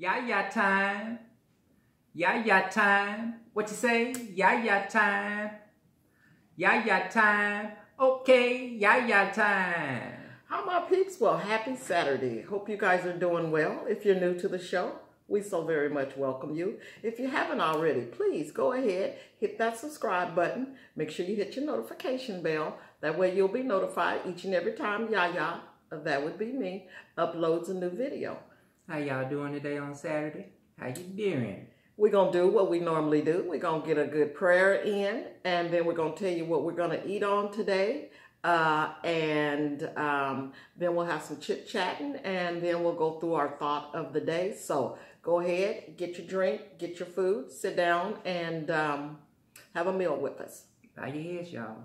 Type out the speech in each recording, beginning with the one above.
Ya-ya time. Ya-ya time. What you say? Ya-ya time. Ya-ya time. Okay, ya-ya time. How my peeps? Well, happy Saturday. Hope you guys are doing well. If you're new to the show, we so very much welcome you. If you haven't already, please go ahead, hit that subscribe button. Make sure you hit your notification bell. That way you'll be notified each and every time Yaya, that would be me, uploads a new video. How y'all doing today on Saturday? How you doing? We're going to do what we normally do. We're going to get a good prayer in, and then we're going to tell you what we're going to eat on today. Uh, and um, then we'll have some chit chatting, and then we'll go through our thought of the day. So go ahead, get your drink, get your food, sit down, and um, have a meal with us. Bow your heads, y'all.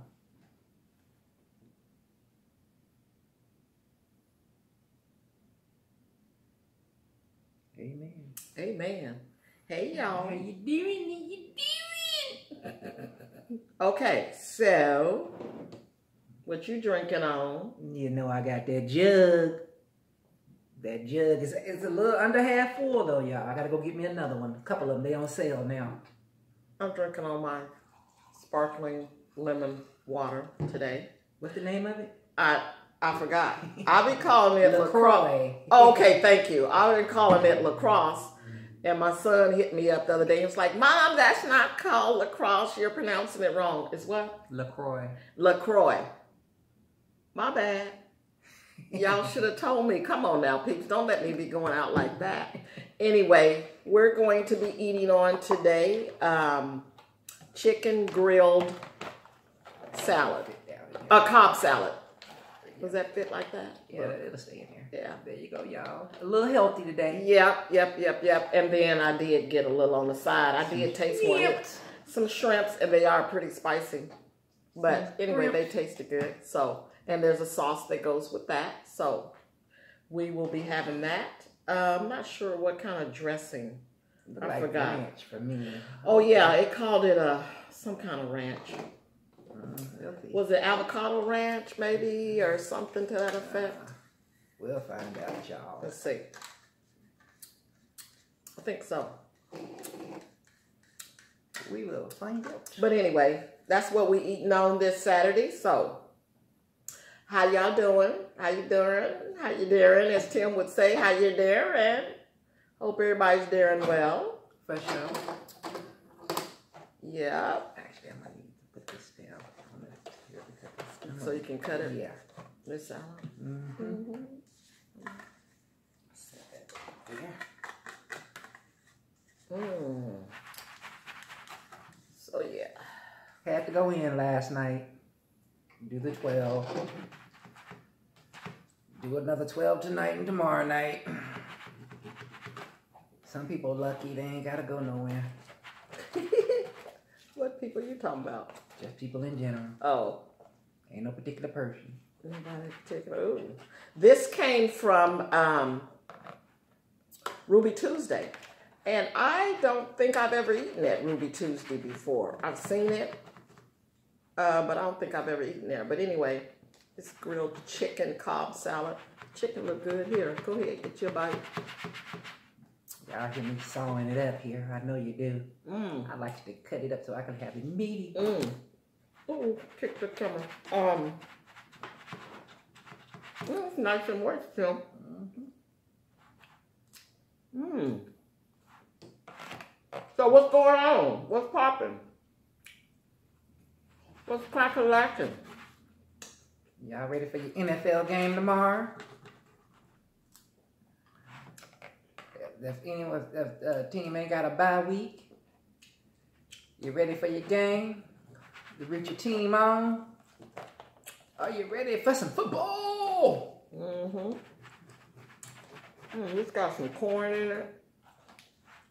Amen. Amen. Hey, y'all. How you doing? How you doing? Okay, so what you drinking on? You know I got that jug. That jug is it's a little under half full though, y'all. I gotta go get me another one. A couple of them they on sale now. I'm drinking on my sparkling lemon water today. What's the name of it? I I forgot. I'll be calling it LaCroix. LaCroix. Oh, okay, thank you. I've been calling it lacrosse. And my son hit me up the other day. He was like, Mom, that's not called lacrosse. You're pronouncing it wrong. It's what? LaCroix. LaCroix. My bad. Y'all should have told me. Come on now, peeps. Don't let me be going out like that. Anyway, we're going to be eating on today um, chicken grilled salad. A Cobb salad. Does that fit like that? Yeah, it'll stay in here. Yeah. There you go, y'all. A little healthy today. Yep, yep, yep, yep. And then I did get a little on the side. I did taste one. Yep. Some shrimps, and they are pretty spicy. But Some anyway, they tasted good. So, and there's a sauce that goes with that. So, we will be having that. Uh, I'm not sure what kind of dressing. Look I like forgot. ranch for me. Oh yeah, it called it a some kind of ranch. Was it avocado ranch maybe or something to that effect? Uh, we'll find out, y'all. Let's see. I think so. We will find out. But anyway, that's what we eating on this Saturday. So, how y'all doing? How you doing? How you doing? As Tim would say, how you doing? Hope everybody's doing well. For sure. Yep. Actually, I might need to put this down. I'm gonna here because So you can cut it. Yeah. This out. Mm-hmm. Set that there. Mm. So yeah. Had to go in last night. Do the 12. Do another 12 tonight and tomorrow night. Some people lucky they ain't gotta go nowhere. what people you talking about? Just people in general. Oh. Ain't no particular person. Anybody particular? Ooh. This came from um, Ruby Tuesday. And I don't think I've ever eaten at Ruby Tuesday before. I've seen it, uh, but I don't think I've ever eaten there. But anyway, it's grilled chicken Cobb salad. Chicken look good here. Go ahead, get your bite. Y'all hear me sawing it up here. I know you do. Mmm. I like you to cut it up so I can have it meaty. Mmm. Ooh, kick the camera. Um, mm, it's nice and moist, too. Mmm. So what's going on? What's popping? What's cracking lacking? Y'all ready for your NFL game tomorrow? If anyone, if the team ain't got a bye week, you ready for your game? You Richard team on? Are you ready for some football? Mm-hmm. Mm, it's got some corn in it.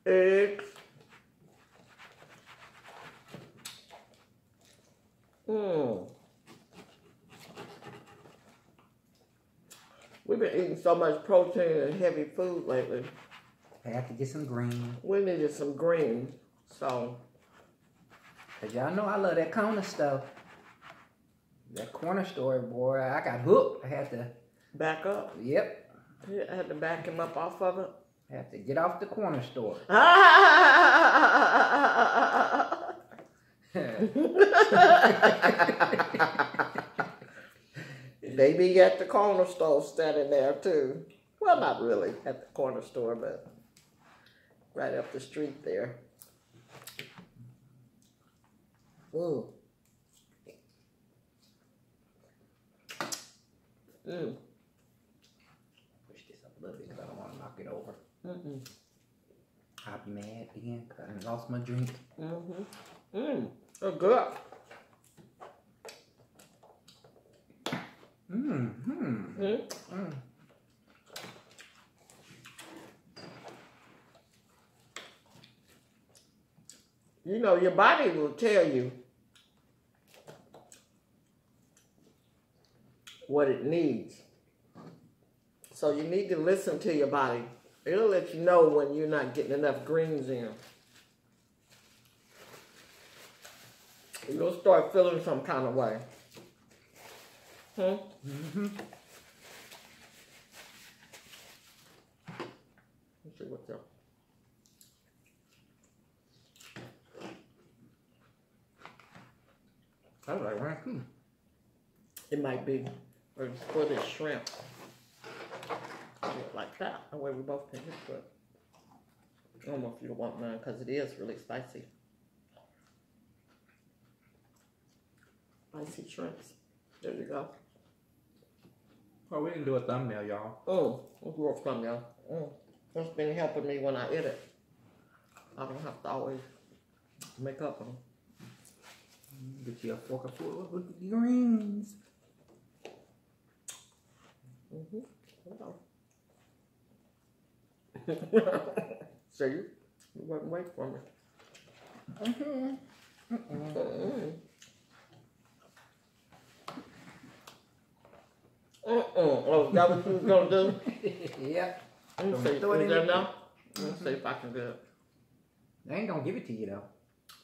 Eggs. Mmm. We've been eating so much protein and heavy food lately. I have to get some green. We needed some green, So, Cause y'all know I love that corner stuff. That corner store, boy, I got hooked. I had to, back up. yep. Yeah, I had to back him up off of it. Have to get off the corner store. they be at the corner store standing there too. Well, not really at the corner store, but right up the street there. Ooh. Mm. Push this up a little bit because I don't want to knock it over. Mm-mm. I'll be mad again because I lost my drink. Mm-hmm. Mm. Oh, good. Mm-hmm. Mm. Mm. You know, your body will tell you what it needs. So you need to listen to your body. It'll let you know when you're not getting enough greens in. You'll start feeling some kind of way. Hmm? Mm-hmm. Let's see what's up. I like, raccoon. It might be or for this shrimp. Like that. That way we both can hit but I don't know if you want none because it is really spicy. Spicy shrimps. There you go. Oh, we didn't do a thumbnail, y'all. Oh, it's work from y'all. Mm. That's been helping me when I edit. I don't have to always make up them. Get you a fork full of greens. Mm-hmm. See, you wasn't wait for me. Mm-hmm. Mm-mm. Mm-mm. Oh, is that what you was gonna do? yep. Let me see. throw it in there now? Let me see if I can do it. They ain't gonna give it to you though.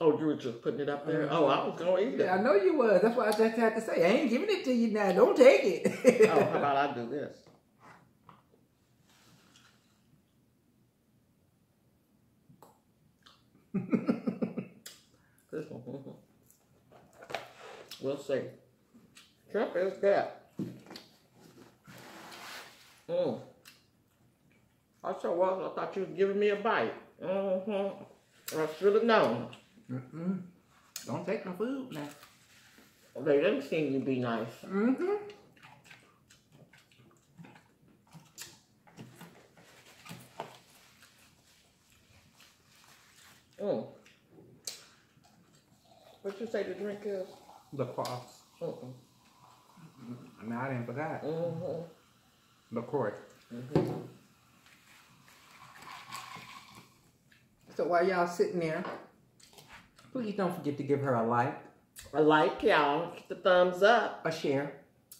Oh, you were just putting it up there? Oh, I was gonna eat it. Yeah, I know you was. That's why I just had to say, I ain't giving it to you now. Don't take it. Oh, how about I do this? This one. We'll see. Shrimp is good. Mm. I sure was. I thought you was giving me a bite. Mm-hmm. I should have known. Mm-mm. Don't take my food now. They didn't seem to be nice. Mm-hmm. Mm. What you say the drink is? The cross. Mm-mm. I mean, I didn't forgot. Mm-hmm. The course. Mm-hmm. So while y'all sitting there, please don't forget to give her a like, A like, y'all. The thumbs up. a share,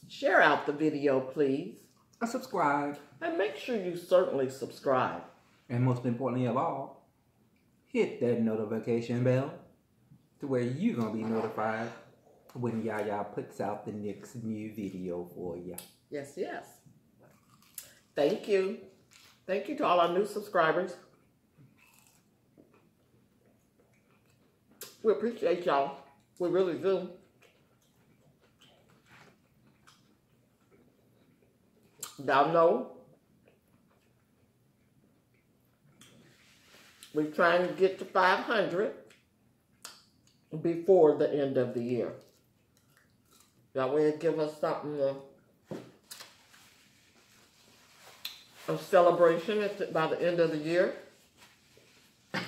Share out the video, please. a subscribe, And make sure you certainly subscribe. and most importantly of all, hit that notification bell to where you're gonna be notified when Yaya puts out the next new video for you. Yes, yes. Thank you. Thank you to all our new subscribers. We appreciate y'all. We really do. Y'all know we're trying to get to 500 before the end of the year. Y'all will give us something to a celebration at the, by the end of the year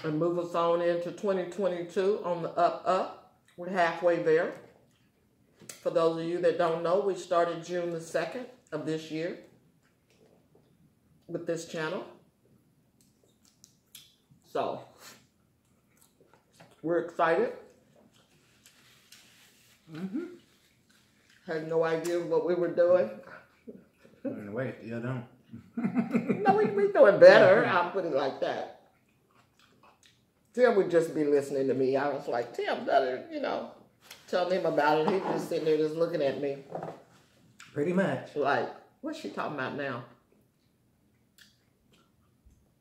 and move us on into 2022 on the up up. We're halfway there. For those of you that don't know, we started June the 2nd of this year with this channel. So, we're excited. Mm-hmm. Had no idea what we were doing. Wait, you don't. No, we we doing better. I'll put it like that. Tim would just be listening to me. I was like, Tim, better, you know, tell him about it. He just sitting there just looking at me Pretty much. like, what's she talking about now?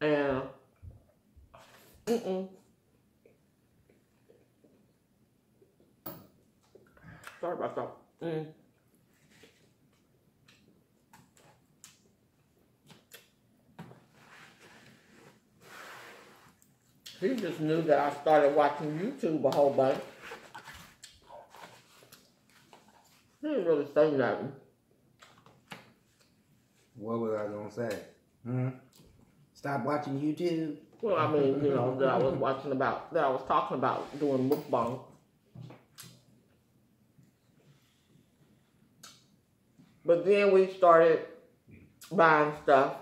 And mm-mm. Sorry about that. Mm. He just knew that I started watching YouTube a whole bunch. He didn't really say nothing. What was I gonna say? Hmm? Stop watching YouTube. Well, I mean, you know, that I was watching about, that I was talking about doing mukbang. But then we started buying stuff.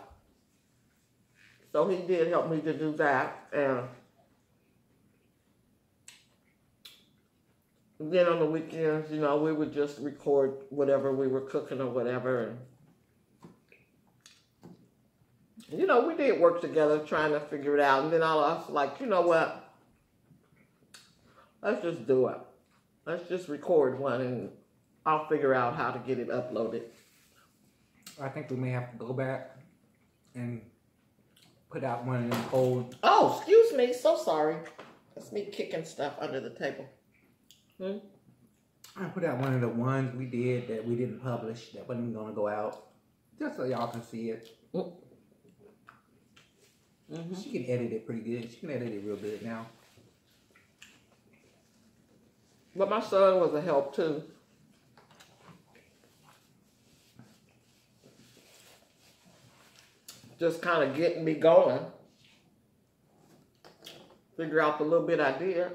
So he did help me to do that. And then on the weekends, you know, we would just record whatever we were cooking or whatever. And, you know, we did work together trying to figure it out. And then I was like, you know what? Let's just do it. Let's just record one and I'll figure out how to get it uploaded. I think we may have to go back and put out one of them old. Oh, excuse me. So sorry. That's me kicking stuff under the table. Hmm? I put out one of the ones we did that we didn't publish that wasn't gonna go out, just so y'all can see it. Mm-hmm. She can edit it pretty good. She can edit it real good now. But my son was a help too. Just kind of getting me going. Figure out the little bit I did.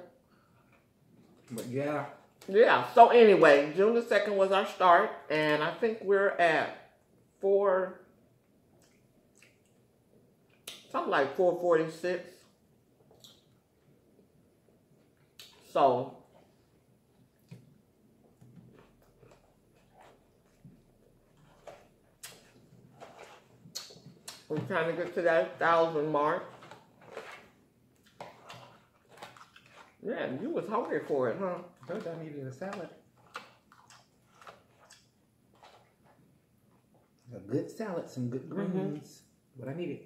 But yeah, Yeah, so anyway, June the 2nd was our start, and I think we're at four, something like 446. So, we're trying to get to that thousand mark. Yeah, you was hungry for it, huh? I told you I needed a salad. A good salad, some good greens. What I needed.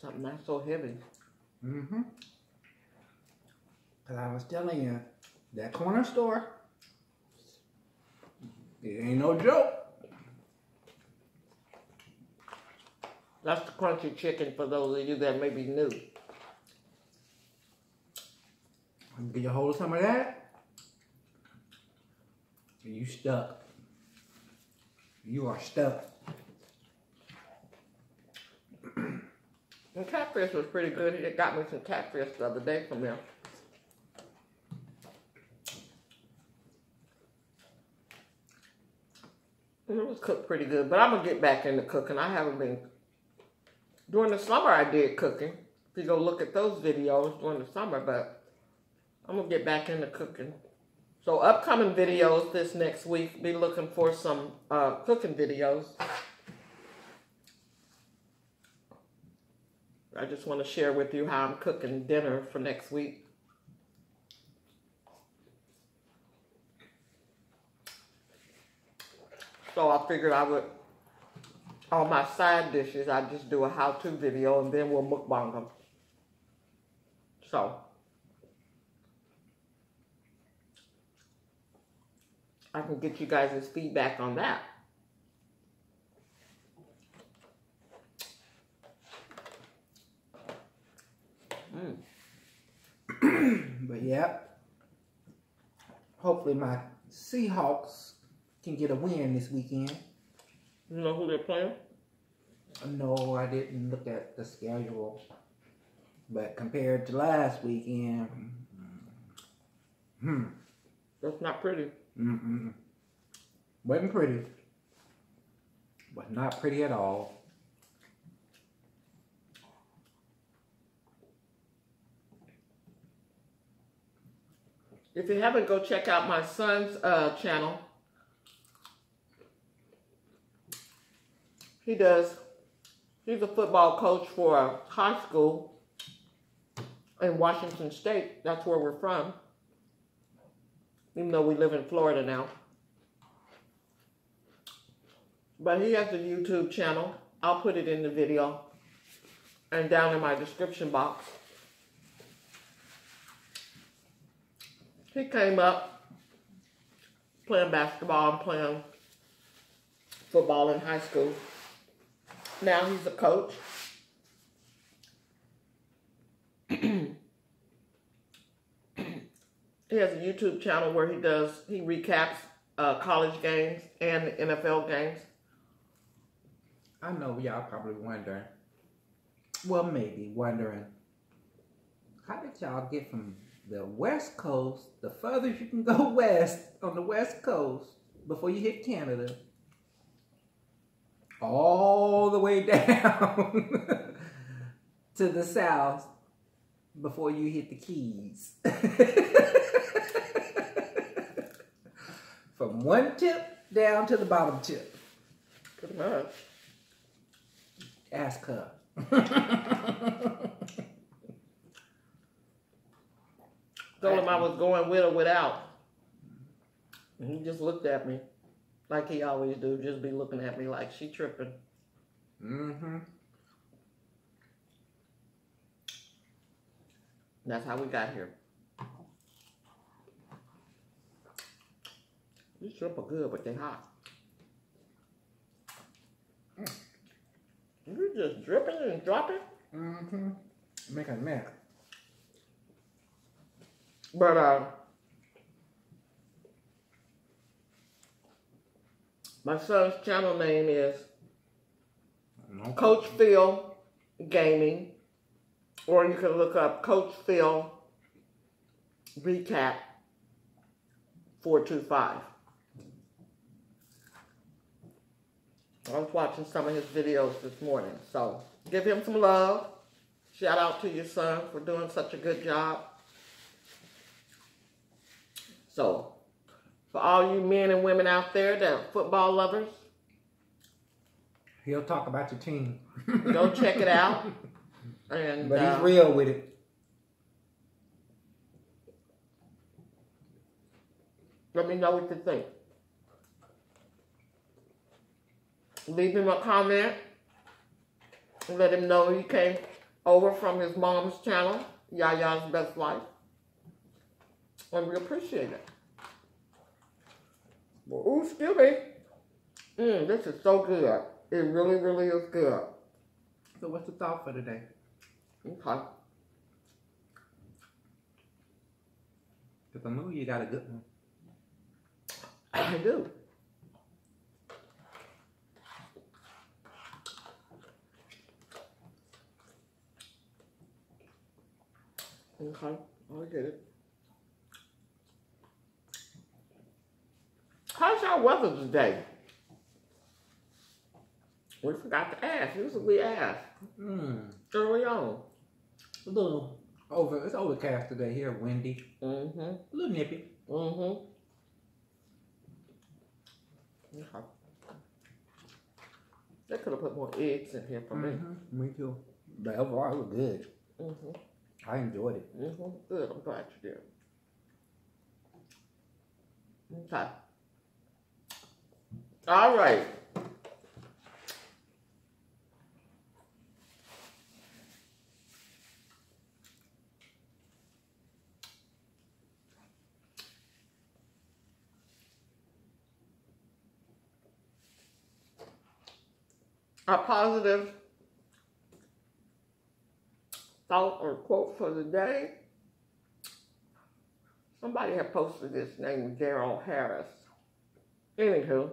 Something not so heavy. Mm-hmm. Cause I was telling you, that corner store, it ain't no joke. That's the crunchy chicken for those of you that may be new. Get a hold of some of that. You stuck. You are stuck. The catfish was pretty good. He got me some catfish the other day from there. It was cooked pretty good, but I'm gonna get back into cooking. I haven't been during the summer. I did cooking. If you go look at those videos during the summer, but I'm gonna get back into cooking. So upcoming videos this next week. Be looking for some uh, cooking videos. I just want to share with you how I'm cooking dinner for next week. So I figured I would, on my side dishes, I just do a how-to video and then we'll mukbang them. So, I can get you guys' feedback on that. Mm. But yeah. Hopefully my Seahawks can get a win this weekend. You know who they're playing? No, I didn't look at the schedule. But compared to last weekend, hmm, That's not pretty. mm-mm. wasn't pretty. Was not pretty at all. If you haven't, go check out my son's uh, channel. He does, he's a football coach for a high school. in Washington State. That's where we're from. Even though we live in Florida now. But he has a YouTube channel. I'll put it in the video and down in my description box. He came up playing basketball and playing football in high school. Now he's a coach. he has a YouTube channel where he does he recaps uh, college games and NFL games. I know y'all probably wondering. Well, maybe wondering. How did y'all get from the West Coast, the furthest you can go west on the West Coast before you hit Canada, all the way down to the south before you hit the Keys. From one tip down to the bottom tip. Pretty much. Ask her. Told him I was going with or without. And he just looked at me like he always do, just be looking at me like she tripping. mm-hmm. That's how we got here. These shrimp are good, but they hot. You just dripping and dropping. Mm-hmm. Make a mess. But uh, my son's channel name is No. Coach Phil Gaming, or you can look up Coach Phil Recap 425. I was watching some of his videos this morning, so give him some love. Shout out to your son for doing such a good job. So, for all you men and women out there that are football lovers, He'll talk about your team. go check it out. And But uh, he's real with it. let me know what you think. Leave him a comment. Let him know he came over from his mom's channel, Yaya's Best Life. And we appreciate it. Ooh, excuse me. Mmm, this is so good. It really, really is good. So what's the thought for today? Okay. Because I know you got a good one. I do. Okay, I get it. How's your weather today? We forgot to ask. Usually we ask Mm. early on. A little over. It's overcast today here, windy. Mm-hmm. A little nippy. Mm-hmm. Okay. They could have put more eggs in here for me. Mhm. Me too. But overall, it was good. Mm-hmm. I enjoyed it. Mm-hmm. Good. I'm glad you did. Okay. All right. A positive thought or quote for the day. Somebody had posted this name, Daryl Harris. Anywho,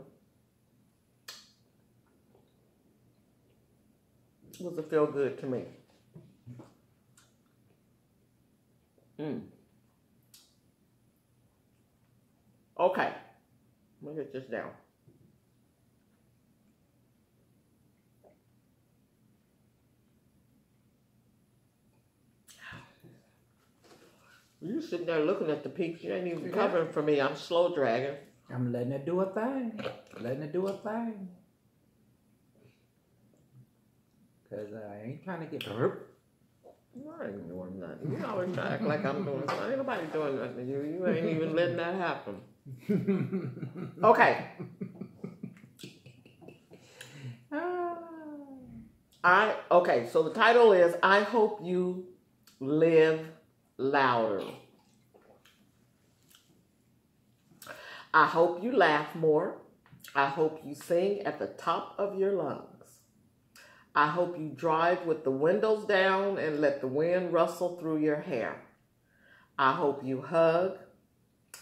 was a feel good to me. Mm. Okay, let me get this down. You sitting there looking at the peaks. You ain't even covering for me. I'm slow dragging. I'm letting it do a thing. Letting it do a thing. Because I ain't trying to get burp. I ain't doing nothing. You always act like I'm doing something. Ain't nobody doing nothing to you. You ain't even letting that happen. Okay. Ah. I okay, so the title is I hope you live louder. I hope you laugh more. I hope you sing at the top of your lungs. I hope you drive with the windows down and let the wind rustle through your hair. I hope you hug.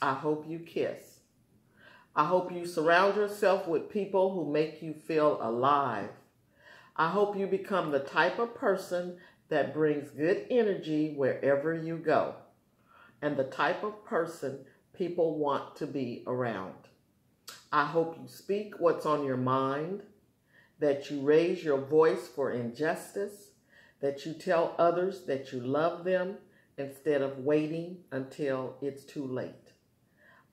I hope you kiss. I hope you surround yourself with people who make you feel alive. I hope you become the type of person that brings good energy wherever you go and the type of person people want to be around. I hope you speak what's on your mind, that you raise your voice for injustice, that you tell others that you love them instead of waiting until it's too late.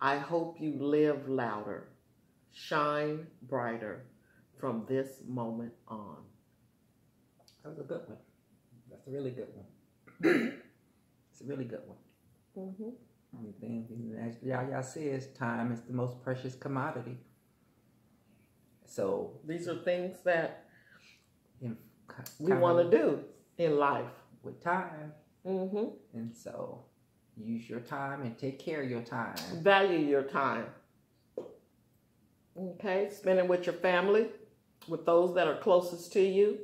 I hope you live louder, shine brighter from this moment on. That was a good one. That's a really good one. it's a really good one. Mm-hmm. And then, as Yaya says, time is the most precious commodity. So These are things that in, we want to do in life. with time, Mm-hmm. and so use your time and take care of your time. Value your time. Okay, spend it with your family, with those that are closest to you,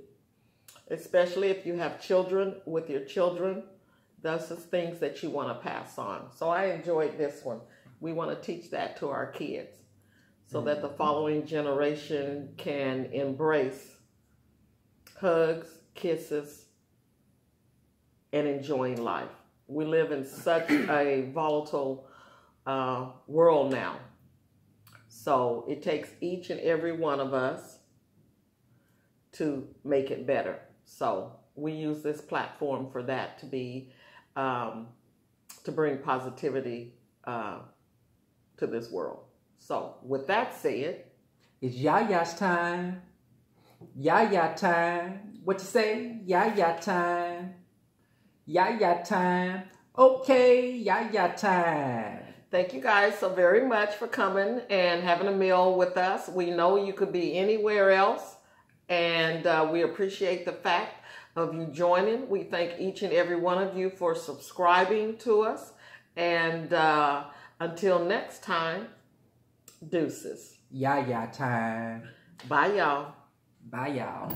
especially if you have children, with your children. Those are things that you want to pass on. So I enjoyed this one. We want to teach that to our kids so that the following generation can embrace hugs, kisses, and enjoying life. We live in such a volatile uh, world now. So it takes each and every one of us to make it better. So we use this platform for that to be, um, to bring positivity uh, to this world. So with that said, It's Yaya's time. Yaya time. What you say? Yaya time. Yaya time. Okay, Yaya time. Thank you guys so very much for coming and having a meal with us. We know you could be anywhere else, and uh, we appreciate the fact of you joining. We thank each and every one of you for subscribing to us. And uh, until next time, deuces. Yaya time. Bye, y'all. Bye, y'all.